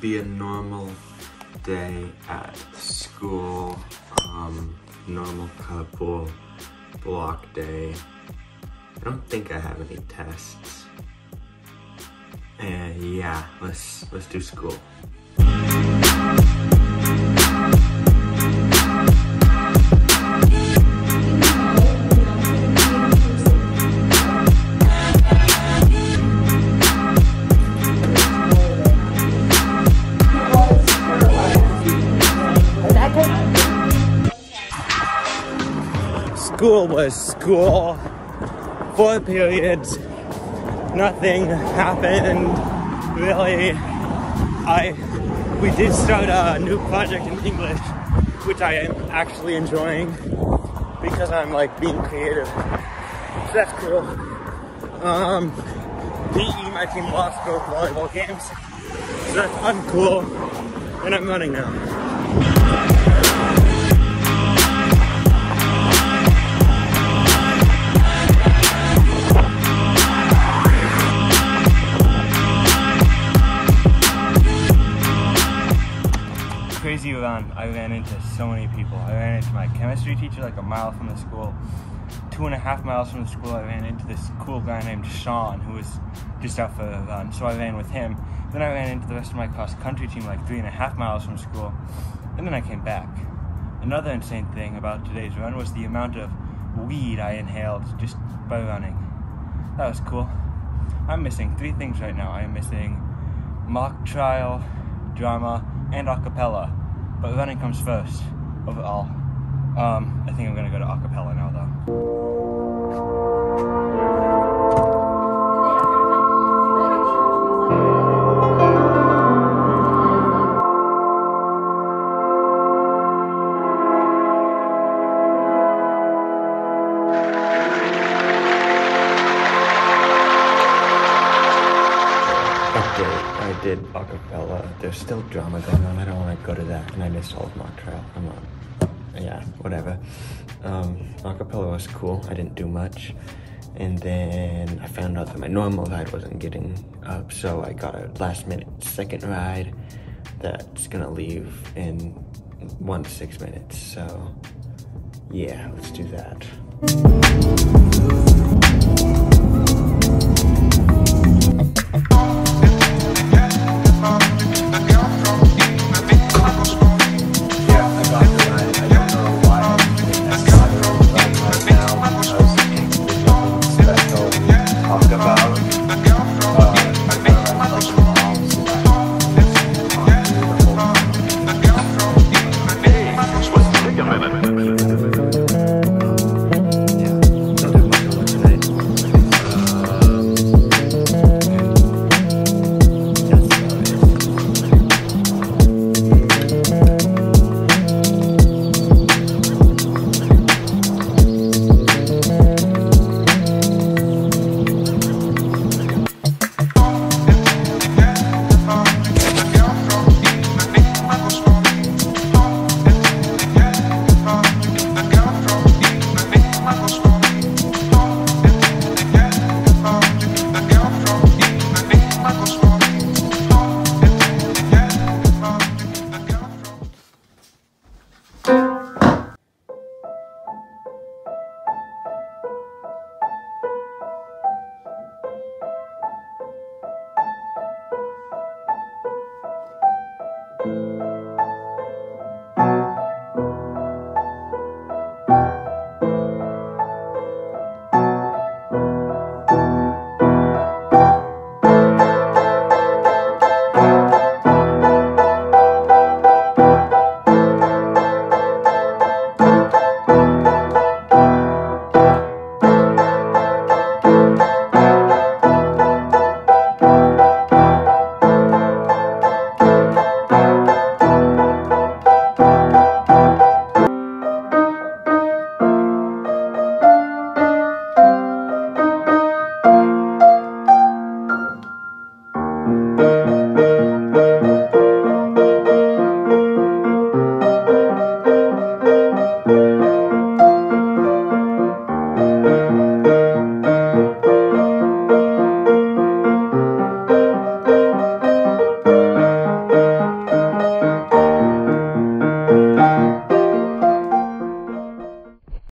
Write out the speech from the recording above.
be a normal day at school. Um, normal couple block day. I don't think I have any tests. And yeah, let's let's do school. School was school. Four periods. Nothing happened really. I we did start a new project in English, which I am actually enjoying because I'm like being creative. So that's cool. Um, PE, my team lost both volleyball games. So that's uncool. And I'm running now. Crazy run. I ran into so many people. I ran into my chemistry teacher like a mile from the school. Two and a half miles from the school, I ran into this cool guy named Sean who was just out for a run. So I ran with him. Then I ran into the rest of my cross country team like three and a half miles from school. And then I came back. Another insane thing about today's run was the amount of weed I inhaled just by running. That was cool. I'm missing three things right now. I am missing mock trial, drama, and acapella. But running comes first overall. Um, I think I'm gonna go to acapella now though. Did acapella. There's still drama going on. I don't want to go to that. And I missed all of mock trial. I'm not. Yeah, whatever. Um, acapella was cool. I didn't do much. And then I found out that my normal ride wasn't getting up. So I got a last minute second ride that's gonna leave in one to six minutes. So yeah, let's do that. Talk about.